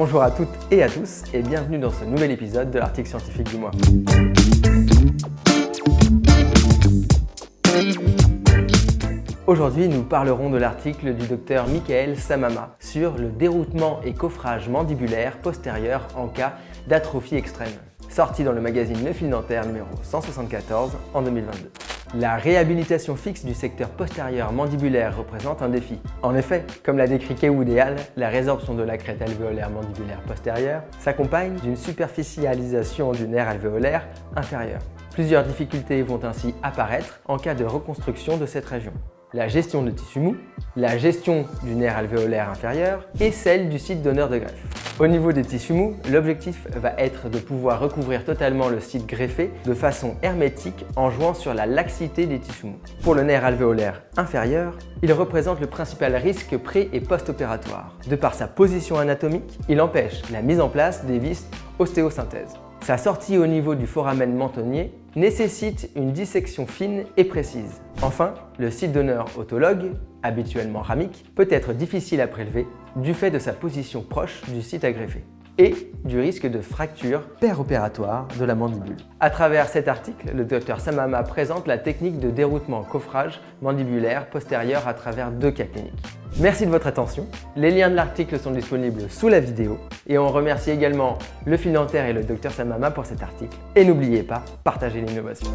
Bonjour à toutes et à tous et bienvenue dans ce nouvel épisode de l'article scientifique du mois. Aujourd'hui, nous parlerons de l'article du docteur Michael Samama sur le déroutement et coffrage mandibulaire postérieur en cas d'atrophie extrême, sorti dans le magazine Le Fil Dentaire numéro 174 en 2022. La réhabilitation fixe du secteur postérieur mandibulaire représente un défi. En effet, comme l'a décrit Kay Woodéal, la résorption de la crête alvéolaire mandibulaire postérieure s'accompagne d'une superficialisation du nerf alvéolaire inférieur. Plusieurs difficultés vont ainsi apparaître en cas de reconstruction de cette région la gestion de tissu mou, la gestion du nerf alvéolaire inférieur et celle du site donneur de greffe. Au niveau des tissus mous, l'objectif va être de pouvoir recouvrir totalement le site greffé de façon hermétique en jouant sur la laxité des tissus mous. Pour le nerf alvéolaire inférieur, il représente le principal risque pré- et post-opératoire. De par sa position anatomique, il empêche la mise en place des vis ostéosynthèse. Sa sortie au niveau du foramen mentonnier nécessite une dissection fine et précise. Enfin, le site donneur autologue, habituellement ramique, peut être difficile à prélever du fait de sa position proche du site à et du risque de fracture péropératoire de la mandibule. À travers cet article, le docteur Samama présente la technique de déroutement coffrage mandibulaire postérieur à travers deux cas cliniques. Merci de votre attention. Les liens de l'article sont disponibles sous la vidéo et on remercie également le fil dentaire et le docteur Samama pour cet article. Et n'oubliez pas, partagez l'innovation.